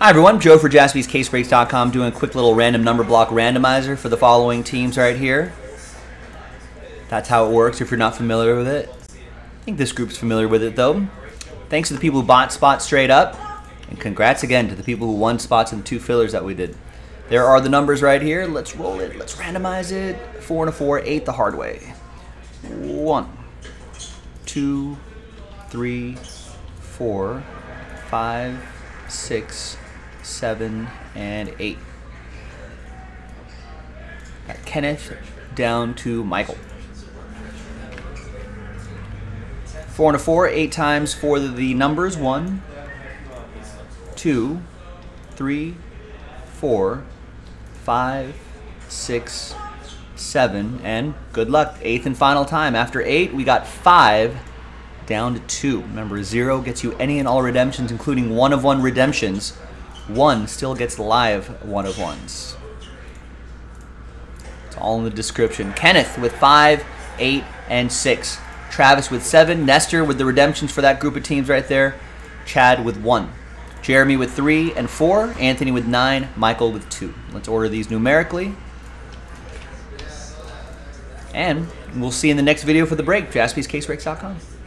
Hi everyone, Joe for jaspyscasebreaks.com doing a quick little random number block randomizer for the following teams right here. That's how it works if you're not familiar with it. I think this group's familiar with it though. Thanks to the people who bought spots straight up, and congrats again to the people who won spots in the two fillers that we did. There are the numbers right here. Let's roll it. Let's randomize it. Four and a four, eight the hard way. One, two, three, four, five, six, seven, and eight. Got Kenneth down to Michael. Four and a four, eight times for the numbers. One, two, three, four, five, six, seven, and good luck. Eighth and final time. After eight, we got five down to two. Remember, zero gets you any and all redemptions, including one of one redemptions. One still gets live one of ones. It's all in the description. Kenneth with five, eight, and six. Travis with seven. Nestor with the redemptions for that group of teams right there. Chad with one. Jeremy with three and four. Anthony with nine. Michael with two. Let's order these numerically. And we'll see you in the next video for the break. JaspysCaseBreaks.com.